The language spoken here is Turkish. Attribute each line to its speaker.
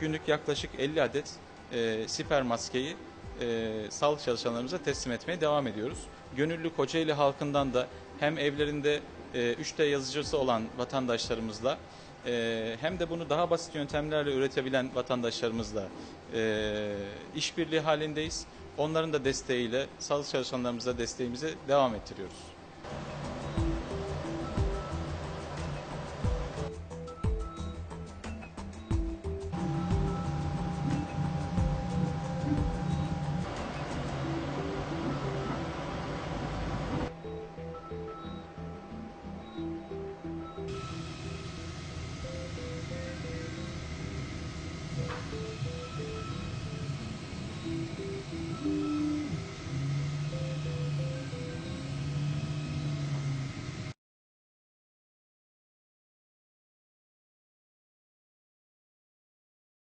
Speaker 1: günlük yaklaşık 50 adet e, siper maskeyi e, sağlık çalışanlarımıza teslim etmeye devam ediyoruz. Gönüllü Kocaeli halkından da hem evlerinde e, 3D yazıcısı olan vatandaşlarımızla e, hem de bunu daha basit yöntemlerle üretebilen vatandaşlarımızla e, işbirliği halindeyiz. Onların da desteğiyle sağlık çalışanlarımıza desteğimizi devam ettiriyoruz. Thank you.